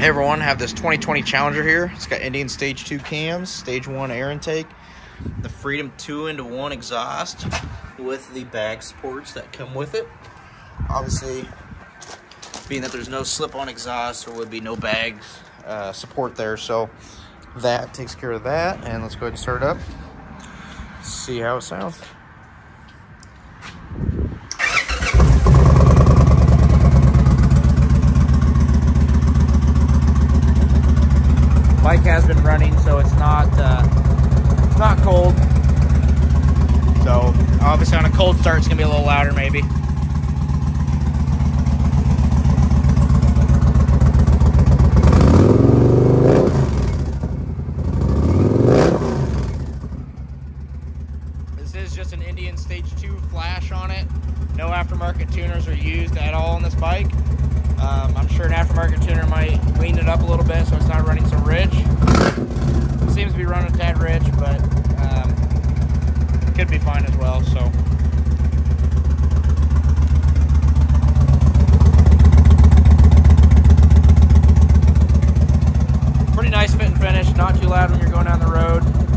Hey everyone, I have this 2020 Challenger here. It's got Indian Stage 2 cams, Stage 1 air intake, the Freedom 2 into 1 exhaust with the bag supports that come with it. Obviously, being that there's no slip-on exhaust, there would be no bag uh, support there, so that takes care of that. And let's go ahead and start it up, see how it sounds. Bike has been running, so it's not uh, it's not cold. So obviously on a cold start, it's gonna be a little louder maybe. This is just an Indian Stage 2 flash on it. No aftermarket tuners are used at all on this bike. Um, I'm sure an aftermarket tuner might clean it up a little bit so it's not running so ridge. Seems to be running a tad rich, but um, could be fine as well. So. Pretty nice fit and finish, not too loud when you're going down the road.